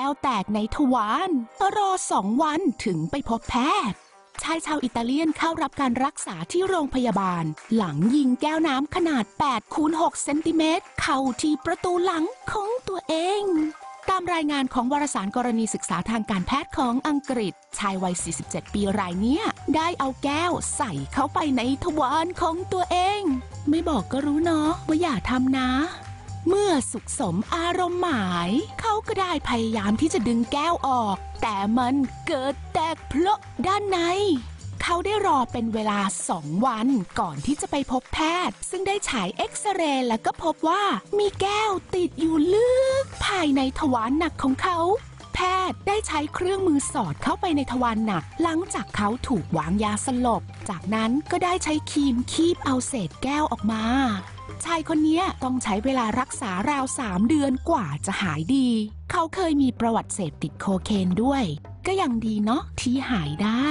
ก้วแตกในทวารรอสองวันถึงไปพบแพทย์ ชายชาวอิตาเลียนเข้ารับการรักษาที่โรงพยาบาล หลังยิงแก้วน้ำขนาด8คูณ6เซนติเมตรเข้าที่ประตูหลังของตัวเองตามรายงานของวารสารกรณีศึกษาทางการแพทย์ของอังกฤษ ชายวัย 47 ปีรายเนี้ย ได้เอาแก้วใส่เข้าไปในทวารของตัวเอง ไม่บอกก็รู้เนาะว่าอย่าทำนะ เมื่อสุขสมอารมณ์หมาย เขาก็ได้พยายามที่จะดึงแก้วออก แต่มันเกิดแตกเพลาะด้านใน เขาได้รอเป็นเวลาสองวันก่อนที่จะไปพบแพทย์ ซึ่งได้ฉายเอ็กซเรย์แล้วก็พบว่ามีแก้วติดอยู่ลึก ภายในทวารหนักของเขา พทย์ได้ใช้เครื่องมือสอดเข้าไปในทวารหนัก หลังจากเขาถูกวางยาสลบ จากนั้นก็ได้ใช้ครีมคีบเอาเศษแก้วออกมา ชายคนนี้ต้องใช้เวลารักษาราวสามเดือนกว่าจะหายดี เขาเคยมีประวัติเสพติดโคเคนด้วย ก็ยังดีเนาะที่หายได้